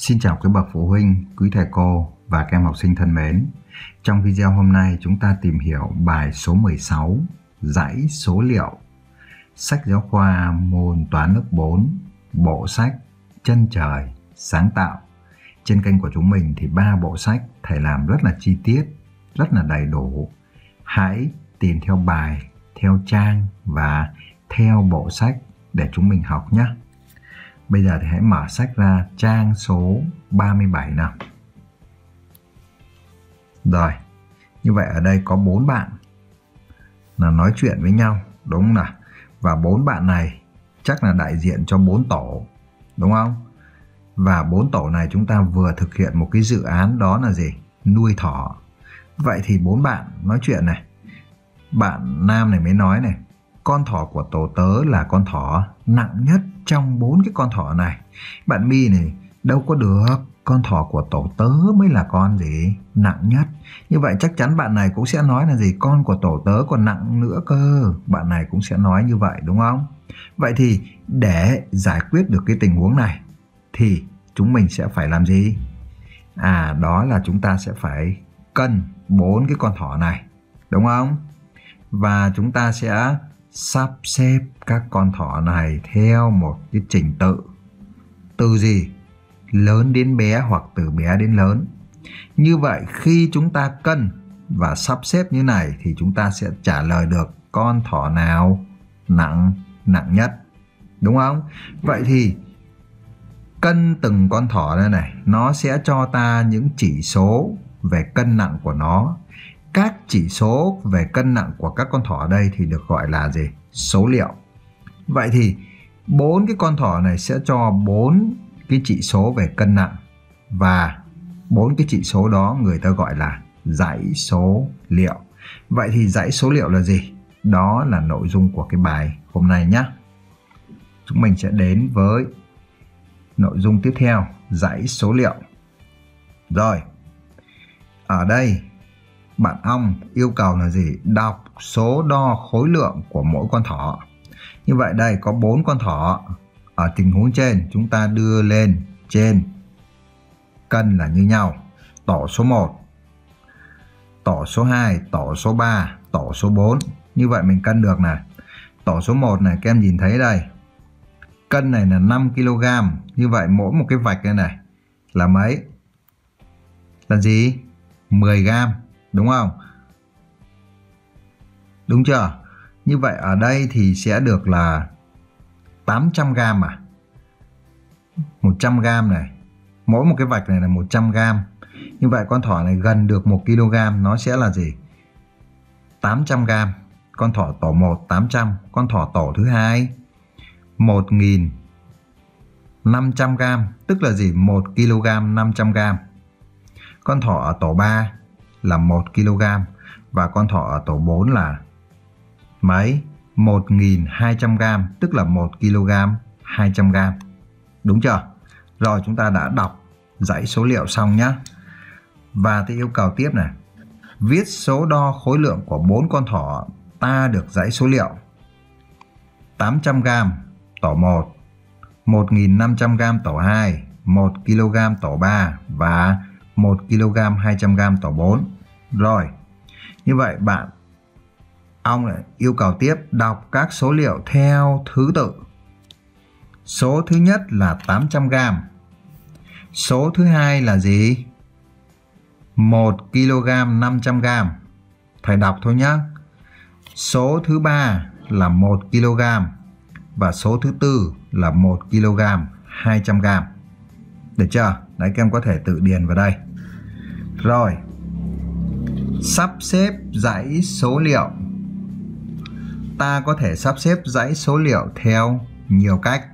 Xin chào quý bậc phụ huynh, quý thầy cô và các em học sinh thân mến. Trong video hôm nay chúng ta tìm hiểu bài số 16 Dãy số liệu Sách giáo khoa môn toán lớp 4 Bộ sách Chân trời Sáng tạo Trên kênh của chúng mình thì ba bộ sách thầy làm rất là chi tiết, rất là đầy đủ. Hãy tìm theo bài, theo trang và theo bộ sách để chúng mình học nhé. Bây giờ thì hãy mở sách ra trang số 37 nào. Rồi, như vậy ở đây có bốn bạn là nói chuyện với nhau, đúng không nào? Và bốn bạn này chắc là đại diện cho bốn tổ, đúng không? Và bốn tổ này chúng ta vừa thực hiện một cái dự án đó là gì? Nuôi thỏ. Vậy thì bốn bạn nói chuyện này. Bạn nam này mới nói này, con thỏ của tổ tớ là con thỏ nặng nhất trong bốn cái con thỏ này. Bạn mi này đâu có được, con thỏ của tổ tớ mới là con gì nặng nhất. Như vậy chắc chắn bạn này cũng sẽ nói là gì con của tổ tớ còn nặng nữa cơ. Bạn này cũng sẽ nói như vậy đúng không? Vậy thì để giải quyết được cái tình huống này thì chúng mình sẽ phải làm gì? À đó là chúng ta sẽ phải cân bốn cái con thỏ này, đúng không? Và chúng ta sẽ sắp xếp các con thỏ này theo một cái trình tự. Từ gì? Lớn đến bé hoặc từ bé đến lớn. Như vậy, khi chúng ta cân và sắp xếp như này thì chúng ta sẽ trả lời được con thỏ nào nặng nặng nhất. Đúng không? Vậy thì cân từng con thỏ đây này, nó sẽ cho ta những chỉ số về cân nặng của nó các chỉ số về cân nặng của các con thỏ đây thì được gọi là gì? Số liệu. Vậy thì bốn cái con thỏ này sẽ cho bốn cái chỉ số về cân nặng và bốn cái chỉ số đó người ta gọi là dãy số liệu. Vậy thì dãy số liệu là gì? Đó là nội dung của cái bài hôm nay nhé chúng mình sẽ đến với nội dung tiếp theo, dãy số liệu. Rồi, ở đây bạn ong yêu cầu là gì? Đọc số đo khối lượng của mỗi con thỏ. Như vậy đây, có bốn con thỏ ở tình huống trên. Chúng ta đưa lên trên. Cân là như nhau. Tổ số 1 tổ số 2 tổ số 3 tổ số 4 như vậy mình cân được này tổ số 1 này, các em nhìn thấy đây. Cân này là 5 kg như vậy mỗi một cái vạch này này là mấy? Là gì? 10 gram đúng không? Đúng chưa? Như vậy ở đây thì sẽ được là 800 gram à? 100 gram này. Mỗi một cái vạch này là 100 gram. Như vậy con thỏ này gần được 1 kg, nó sẽ là gì? 800 gram. Con thỏ tổ 1 800 con thỏ tổ thứ hai 1000 500 gram. Tức là gì? 1 kg 500 gram. Con thỏ ở tổ 3 là 1 kg và con thỏ ở tổ 4 là mấy? 1.200 g tức là 1 kg 200 g. đúng chưa? Rồi chúng ta đã đọc dãy số liệu xong nhé và thì yêu cầu tiếp này. Viết số đo khối lượng của bốn con thỏ, ta được dãy số liệu. 800 g tổ 1 1.500 g tổ 2 1 kg tổ 3 và 1 kg 200 g tổ 4. Rồi, như vậy bạn ông lại yêu cầu tiếp đọc các số liệu theo thứ tự. Số thứ nhất là 800 g. Số thứ hai là gì? 1 kg 500 g. Thầy đọc thôi nhé. Số thứ ba là 1 kg và số thứ tư là 1 kg 200 g. Được chưa? Đấy các em có thể tự điền vào đây. Rồi. Sắp xếp dãy số liệu. Ta có thể sắp xếp dãy số liệu theo nhiều cách.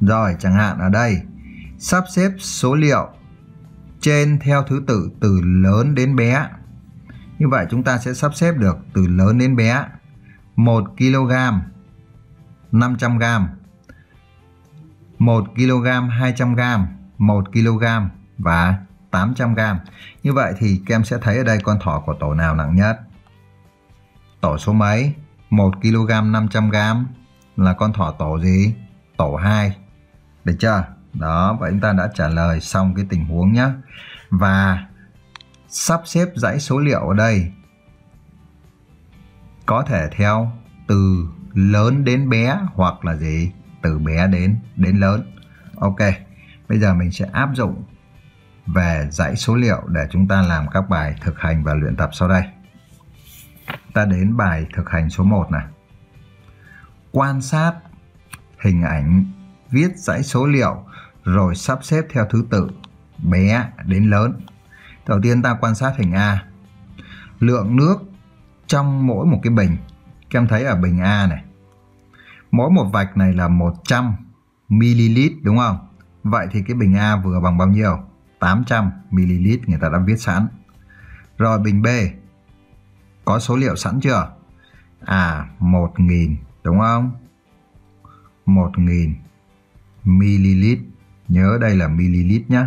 Rồi, chẳng hạn ở đây, sắp xếp số liệu trên theo thứ tự từ lớn đến bé. Như vậy chúng ta sẽ sắp xếp được từ lớn đến bé. 1 kg 500 g 1 kg 200 g 1 kg và 800g. Như vậy thì các em sẽ thấy ở đây con thỏ của tổ nào nặng nhất. Tổ số mấy? 1 kg 500g là con thỏ tổ gì? Tổ 2. Được chưa? đó, vậy chúng ta đã trả lời xong cái tình huống nhé và sắp xếp dãy số liệu ở đây có thể theo từ lớn đến bé hoặc là gì từ bé đến đến lớn ok, bây giờ mình sẽ áp dụng về dãy số liệu để chúng ta làm các bài thực hành và luyện tập sau đây. Ta đến bài thực hành số 1 này. Quan sát hình ảnh, viết dãy số liệu, rồi sắp xếp theo thứ tự, bé đến lớn. Đầu tiên ta quan sát hình A. Lượng nước trong mỗi một cái bình. Các em thấy ở bình A này, mỗi một vạch này là 100 ml đúng không? Vậy thì cái bình A vừa bằng bao nhiêu? 800 ml người ta đã viết sẵn. Rồi bình B, có số liệu sẵn chưa? À 1000 đúng không? 1000 ml, nhớ đây là ml nhé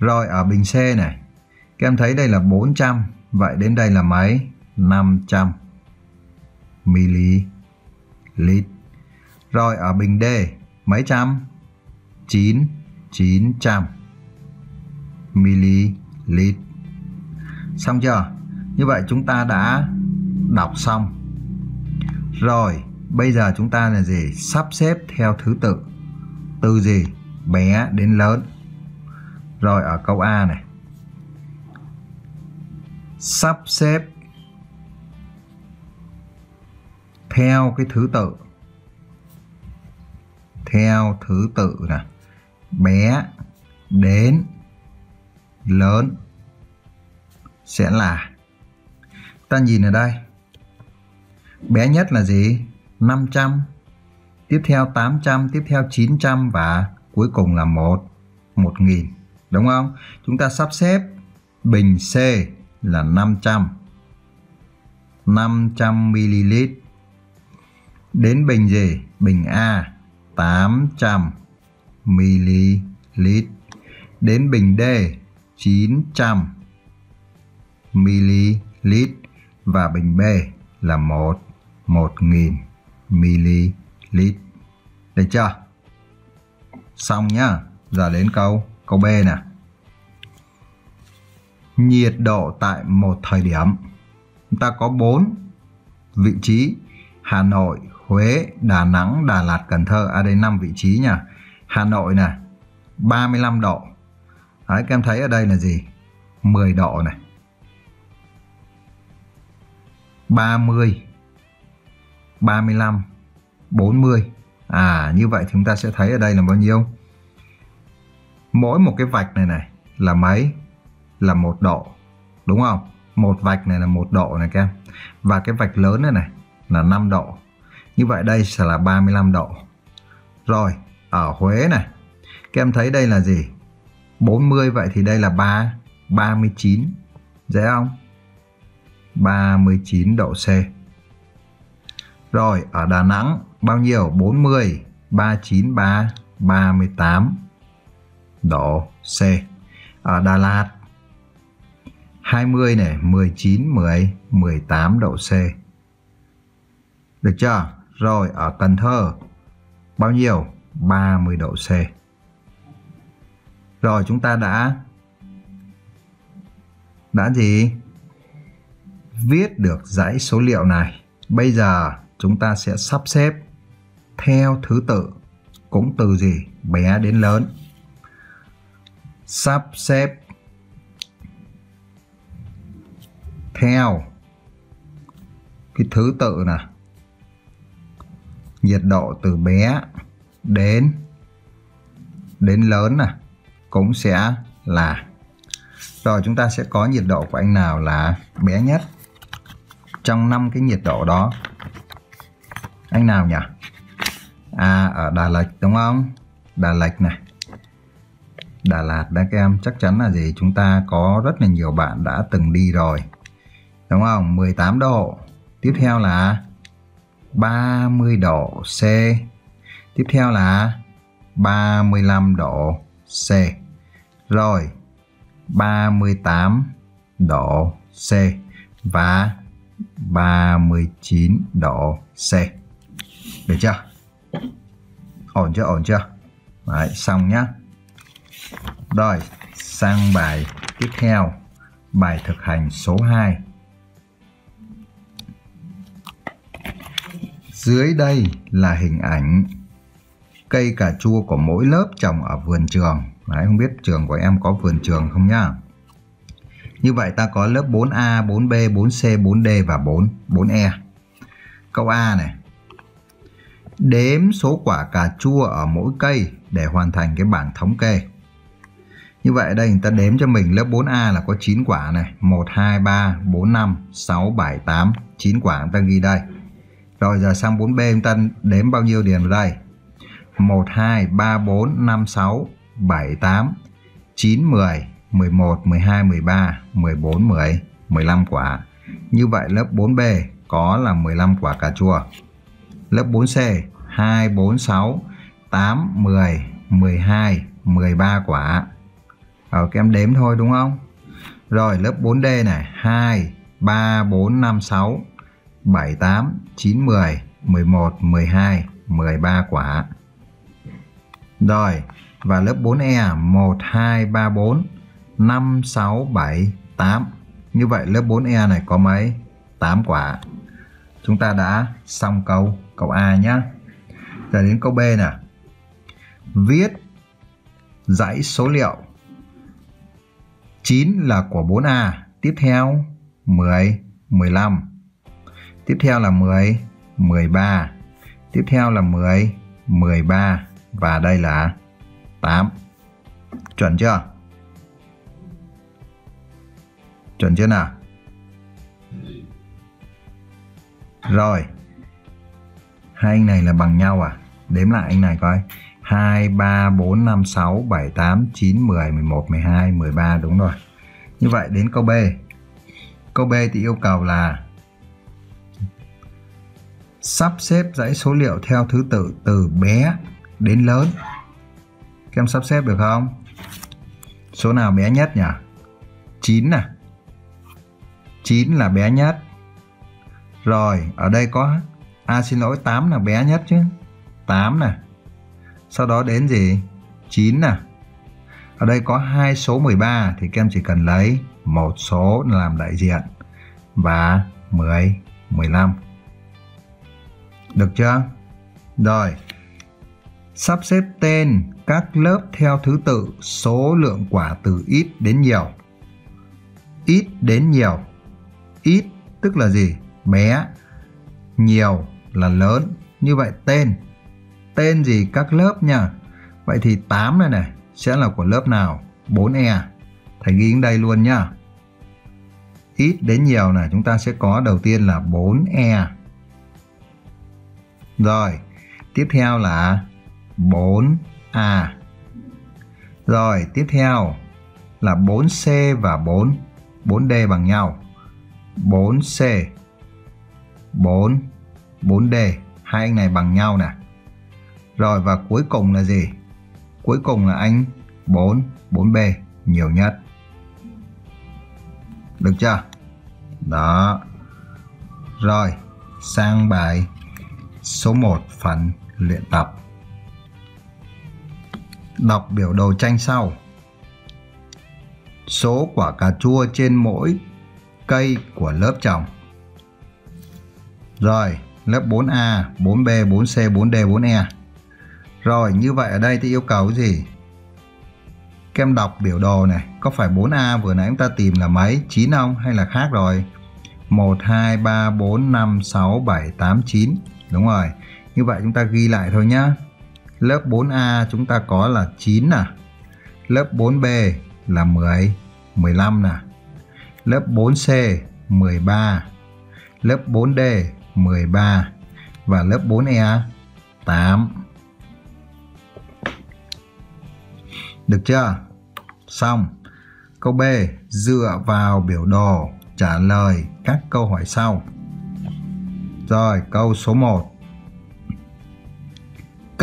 rồi ở bình C này, các em thấy đây là 400 vậy đến đây là mấy? 500 ml. Rồi ở bình D, mấy trăm? 9 900 ml. Xong chưa? Như vậy chúng ta đã đọc xong. Rồi, bây giờ chúng ta là gì? Sắp xếp theo thứ tự. Từ gì? Bé đến lớn. Rồi, ở câu A này. Sắp xếp theo cái thứ tự. Theo thứ tự là bé đến lớn sẽ là. Ta nhìn ở đây. Bé nhất là gì? 500 tiếp theo 800 tiếp theo 900 và cuối cùng là 1 1000 đúng không? Chúng ta sắp xếp bình C là 500 500 ml đến bình gì? Bình A 800 ml đến bình D 900 ml và bình B là 1 1000 ml. Được chưa? Xong nhá. Giờ đến câu câu B nè. Nhiệt độ tại một thời điểm. Chúng ta có 4 vị trí Hà Nội, Huế, Đà Nẵng, Đà Lạt, Cần Thơ. À đây 5 vị trí nha. Hà Nội nè 35 độ. Đấy, các em thấy ở đây là gì? 10 độ này. 30 35 40 à như vậy chúng ta sẽ thấy ở đây là bao nhiêu? Mỗi một cái vạch này này là mấy? Là một độ đúng không? Một vạch này là một độ này các em. Và cái vạch lớn này này là 5 độ như vậy đây sẽ là 35 độ rồi ở Huế này các em thấy đây là gì? 40 vậy thì đây là 3 39 dễ không 39 độ C. Rồi, ở Đà Nẵng bao nhiêu? 40, 393, 38 độ C. Ở Đà Lạt 20 này, 19, 10, 18 độ C. Được chưa? Rồi, ở Cần Thơ bao nhiêu? 30 độ C. Rồi, chúng ta đã đã gì? viết được dãy số liệu này. Bây giờ chúng ta sẽ sắp xếp theo thứ tự cũng từ gì bé đến lớn. Sắp xếp theo cái thứ tự nè. Nhiệt độ từ bé đến đến lớn nè cũng sẽ là. Rồi, chúng ta sẽ có nhiệt độ của anh nào là bé nhất trong năm cái nhiệt độ đó. Anh nào nhỉ? À ở Đà Lạt, đúng không? Đà Lạt này Đà Lạt đấy các em, chắc chắn là gì? Chúng ta có rất là nhiều bạn đã từng đi rồi. Đúng không? 18 độ. Tiếp theo là 30 độ C. Tiếp theo là 35 độ C rồi 38 độ C và 39 độ C. Được chưa? Ổn chưa? Ổn chưa? Đấy, xong nhá. Rồi, sang bài tiếp theo. Bài thực hành số 2. Dưới đây là hình ảnh cây cà chua của mỗi lớp trồng ở vườn trường. Đấy, không biết trường của em có vườn trường không nhá. Như vậy ta có lớp 4A, 4B, 4C, 4D và 4, 4E. Câu A này. Đếm số quả cà chua ở mỗi cây để hoàn thành cái bảng thống kê. Như vậy đây người ta đếm cho mình lớp 4A là có 9 quả này. 1, 2, 3, 4, 5, 6, 7, 8. 9 quả người ta ghi đây. Rồi giờ sang 4B chúng ta đếm bao nhiêu điền vào đây. 1, 2, 3, 4, 5, 6, 7, 8, 9, 10, 11, 12, 13, 14, 10, 15 quả. Như vậy lớp 4B có là 15 quả cà chua. Lớp 4C 2, 4, 6, 8, 10, 12, 13 quả. Ờ, các em đếm thôi đúng không? Rồi lớp 4D này 2, 3, 4, 5, 6, 7, 8, 9, 10, 11, 12, 13 quả. Rồi, và lớp 4E 1, 2, 3, 4, 5, 6, 7, 8. Như vậy lớp 4E này có mấy? 8 quả. Chúng ta đã xong câu câu A nhé. Giờ đến câu B nè. Viết dãy số liệu 9 là của 4A. Tiếp theo 10, 15. Tiếp theo là 10, 13. Tiếp theo là 10, 13. Và đây là 8. Chuẩn chưa? Chuẩn chưa nào? Rồi. Hai anh này là bằng nhau à? Đếm lại anh này coi. 2, 3, 4, 5, 6, 7, 8, 9, 10, 11, 12, 13 đúng rồi. Như vậy đến câu B. Câu B thì yêu cầu là sắp xếp dãy số liệu theo thứ tự từ bé đến lớn. Các em sắp xếp được không? Số nào bé nhất nhỉ? 9 nè. 9 là bé nhất. Rồi, ở đây có À xin lỗi 8 là bé nhất chứ. 8 nè. Sau đó đến gì? 9 nè. Ở đây có hai số 13 thì các em chỉ cần lấy một số làm đại diện và 10, 15. Được chưa? Rồi. Sắp xếp tên các lớp theo thứ tự số lượng quả từ ít đến nhiều. Ít đến nhiều. Ít tức là gì? Bé. Nhiều là lớn. Như vậy tên. Tên gì các lớp nha. Vậy thì 8 này này sẽ là của lớp nào? 4E. Thầy ghi đến đây luôn nhá. Ít đến nhiều này chúng ta sẽ có đầu tiên là 4E. Rồi, tiếp theo là 4A. Rồi, tiếp theo là 4C và 4 4D bằng nhau. 4C 4 4D hai anh này bằng nhau nè. Rồi và cuối cùng là gì? Cuối cùng là anh 4 4B nhiều nhất. Được chưa? Đó. Rồi, sang bài số 1 phần luyện tập. Đọc biểu đồ tranh sau. Số quả cà chua trên mỗi cây của lớp trồng. Rồi, lớp 4A, 4B, 4C, 4D, 4E. Rồi, như vậy ở đây thì yêu cầu gì? Các em đọc biểu đồ này, có phải 4A vừa nãy chúng ta tìm là mấy? 9 không? Hay là khác rồi? 1, 2, 3, 4, 5, 6, 7, 8, 9. Đúng rồi. Như vậy chúng ta ghi lại thôi nhá. Lớp 4A chúng ta có là 9 nè. Lớp 4B là 10, 15 nè. Lớp 4C 13. Lớp 4D 13 và lớp 4E 8. Được chưa? Xong. Câu B, dựa vào biểu đồ trả lời các câu hỏi sau. Rồi, câu số 1.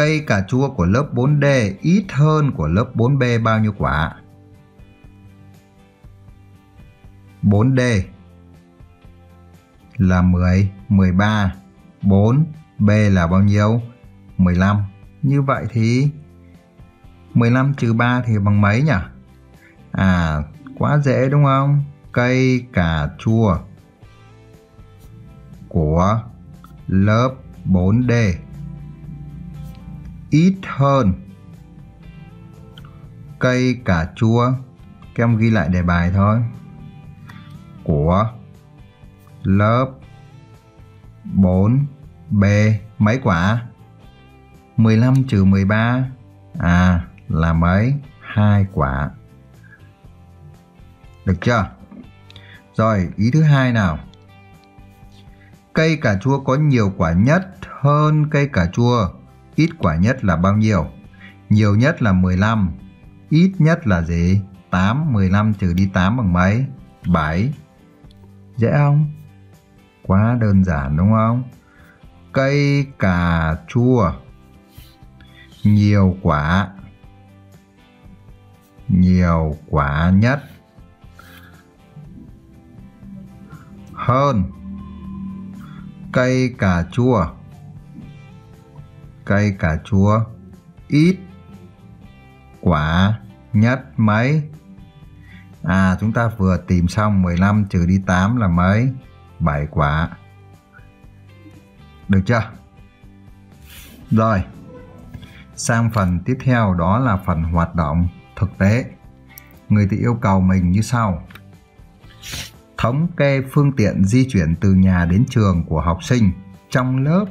Cây cà chua của lớp 4D ít hơn của lớp 4B bao nhiêu quả? 4D là 10, 13, 4, B là bao nhiêu? 15. Như vậy thì 15 trừ 3 thì bằng mấy nhỉ? À, quá dễ đúng không? Cây cà chua của lớp 4D ít hơn. Cây cà chua. Các em ghi lại đề bài thôi. Của lớp 4B mấy quả? 15 trừ 13 à là mấy? Hai quả. Được chưa? Rồi, ý thứ hai nào? Cây cà chua có nhiều quả nhất hơn cây cà chua ít quả nhất là bao nhiêu? Nhiều nhất là 15 ít nhất là gì? 8 15 trừ đi 8 bằng mấy? 7 dễ không? Quá đơn giản đúng không? Cây cà chua. Nhiều quả. Nhiều quả nhất. Hơn. Cây cà chua cây cà chua, ít, quả, nhất, mấy. À chúng ta vừa tìm xong 15 trừ đi 8 là mấy? 7 quả. Được chưa? Rồi, sang phần tiếp theo đó là phần hoạt động thực tế. Người thì yêu cầu mình như sau. Thống kê phương tiện di chuyển từ nhà đến trường của học sinh trong lớp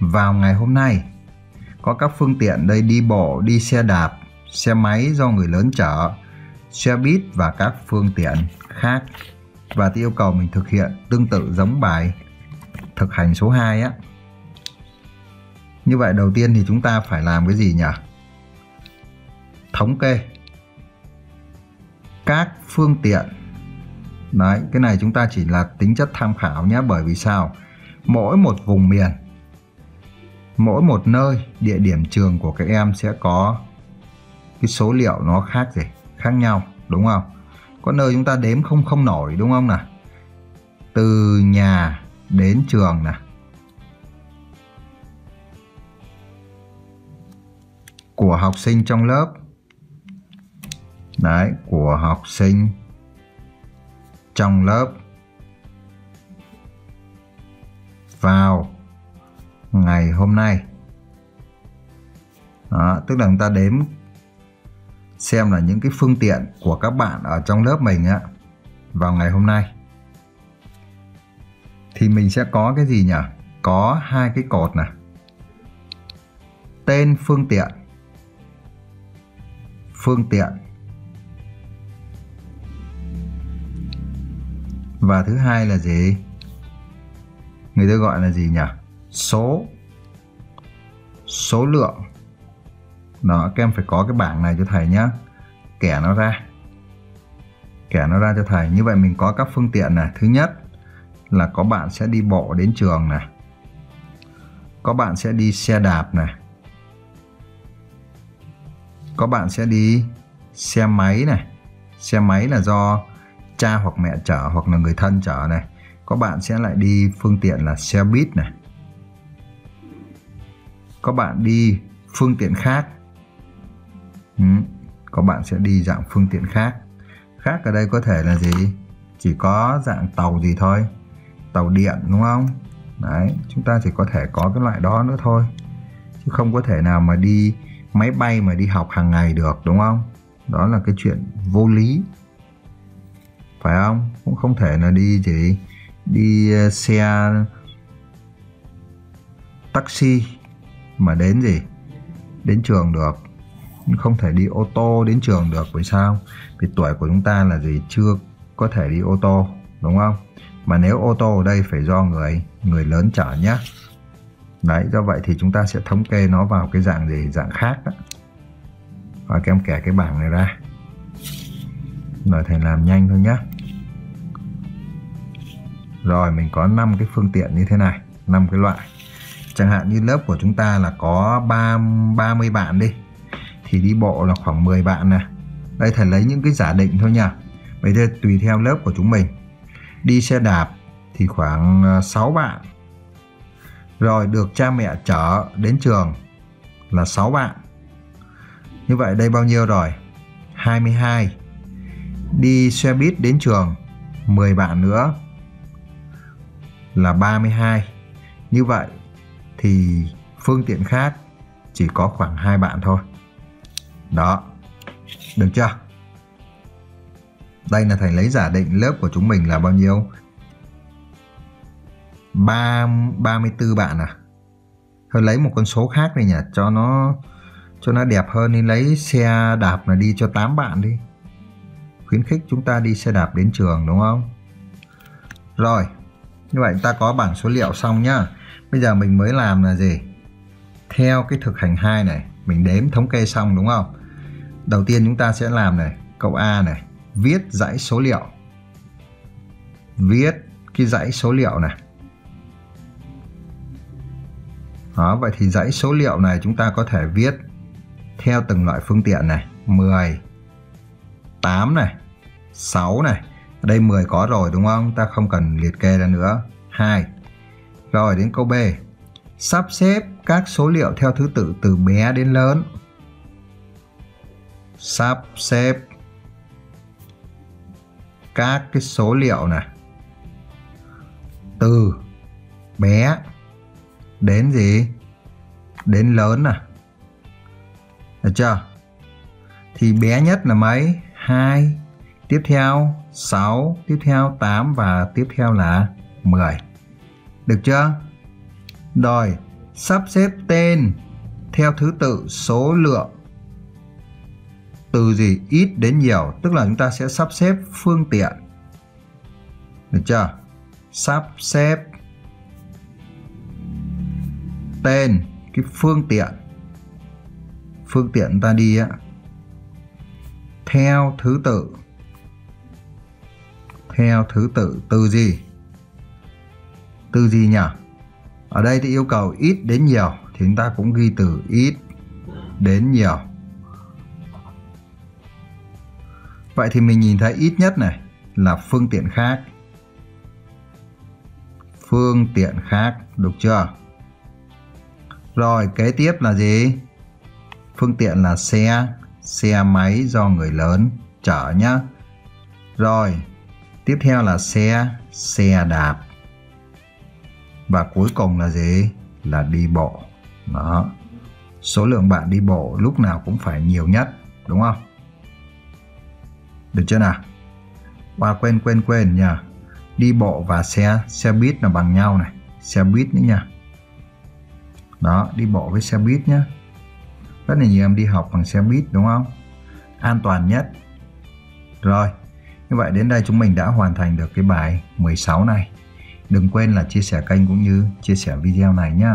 vào ngày hôm nay có các phương tiện đây đi bộ, đi xe đạp, xe máy do người lớn chở, xe buýt và các phương tiện khác. Và thì yêu cầu mình thực hiện tương tự giống bài thực hành số 2 á. Như vậy đầu tiên thì chúng ta phải làm cái gì nhỉ? Thống kê các phương tiện. Đấy, cái này chúng ta chỉ là tính chất tham khảo nhé, bởi vì sao? Mỗi một vùng miền mỗi một nơi, địa điểm trường của các em sẽ có cái số liệu nó khác gì, khác nhau, đúng không? Có nơi chúng ta đếm không không nổi, đúng không nào? Từ nhà đến trường nè. Của học sinh trong lớp. Đấy, của học sinh trong lớp. Vào ngày hôm nay. Đó, tức là chúng ta đếm xem là những cái phương tiện của các bạn ở trong lớp mình á vào ngày hôm nay. Thì mình sẽ có cái gì nhỉ? Có hai cái cột này. Tên phương tiện. Phương tiện. Và thứ hai là gì? Người ta gọi là gì nhỉ? Số. Số lượng. Đó, các em phải có cái bảng này cho thầy nhé kẻ nó ra. Kẻ nó ra cho thầy. Như vậy mình có các phương tiện này. Thứ nhất là có bạn sẽ đi bộ đến trường này. Có bạn sẽ đi xe đạp này. Có bạn sẽ đi xe máy này. Xe máy là do cha hoặc mẹ chở hoặc là người thân chở này. Có bạn sẽ lại đi phương tiện là xe buýt này có bạn đi phương tiện khác. Ừ. có bạn sẽ đi dạng phương tiện khác. Khác ở đây có thể là gì? Chỉ có dạng tàu gì thôi. Tàu điện, đúng không? Đấy, chúng ta chỉ có thể có cái loại đó nữa thôi. Chứ không có thể nào mà đi máy bay mà đi học hàng ngày được, đúng không? Đó là cái chuyện vô lý. Phải không? Cũng không thể là đi chỉ đi ờ, xe taxi mà đến gì? Đến trường được. Không thể đi ô tô đến trường được vì sao? Vì tuổi của chúng ta là gì? Chưa có thể đi ô tô, đúng không? Mà nếu ô tô ở đây phải do người người lớn chở nhé đấy, do vậy thì chúng ta sẽ thống kê nó vào cái dạng gì? Dạng khác đó và em kẻ cái bảng này ra. Rồi thầy làm nhanh thôi nhé rồi, mình có 5 cái phương tiện như thế này 5 cái loại chẳng hạn như lớp của chúng ta là có 3, 30 bạn đi thì đi bộ là khoảng 10 bạn nè đây thầy lấy những cái giả định thôi nha bây giờ tùy theo lớp của chúng mình đi xe đạp thì khoảng à, 6 bạn rồi được cha mẹ chở đến trường là 6 bạn Như vậy đây bao nhiêu rồi? 22. Đi xe buýt đến trường 10 bạn nữa là 32. Như vậy thì phương tiện khác chỉ có khoảng hai bạn thôi. Đó. Được chưa? Đây là thầy lấy giả định lớp của chúng mình là bao nhiêu? 3, 34 bạn à? Thôi lấy một con số khác đi nhỉ, cho nó cho nó đẹp hơn nên lấy xe đạp là đi cho 8 bạn đi. Khuyến khích chúng ta đi xe đạp đến trường đúng không? Rồi, như vậy ta có bảng số liệu xong nhá. Bây giờ mình mới làm là gì? Theo cái thực hành 2 này, mình đếm thống kê xong đúng không? Đầu tiên chúng ta sẽ làm này, câu A này, viết dãy số liệu. Viết cái dãy số liệu này. Đó, vậy thì dãy số liệu này chúng ta có thể viết theo từng loại phương tiện này. 10, 8 này, 6 này. Ở đây 10 có rồi đúng không? Ta không cần liệt kê ra nữa. 2. Rồi đến câu B. Sắp xếp các số liệu theo thứ tự từ bé đến lớn. Sắp xếp các cái số liệu này. Từ bé đến gì? Đến lớn à. được chưa? Thì bé nhất là mấy? 2 tiếp theo 6 tiếp theo 8 và tiếp theo là 10 được chưa? Rồi, sắp xếp tên theo thứ tự số lượng. Từ gì ít đến nhiều, tức là chúng ta sẽ sắp xếp phương tiện. Được chưa? Sắp xếp tên, cái phương tiện. Phương tiện ta đi á. Theo thứ tự. Theo thứ tự, từ gì? Từ gì nhỉ? Ở đây thì yêu cầu ít đến nhiều, thì chúng ta cũng ghi từ ít đến nhiều. Vậy thì mình nhìn thấy ít nhất này là phương tiện khác. Phương tiện khác, được chưa? Rồi, kế tiếp là gì? Phương tiện là xe xe máy do người lớn chở nhá. Rồi, tiếp theo là xe xe đạp và cuối cùng là gì? Là đi bộ. Đó. Số lượng bạn đi bộ lúc nào cũng phải nhiều nhất, đúng không? Được chưa nào? Và quên quên quên nha. Đi bộ và xe xe buýt là bằng nhau này. Xe buýt nữa nha. Đó, đi bộ với xe buýt nhá. Rất là nhiều em đi học bằng xe buýt, đúng không? An toàn nhất. Rồi, như vậy đến đây chúng mình đã hoàn thành được cái bài 16 này đừng quên là chia sẻ kênh cũng như chia sẻ video này nhé.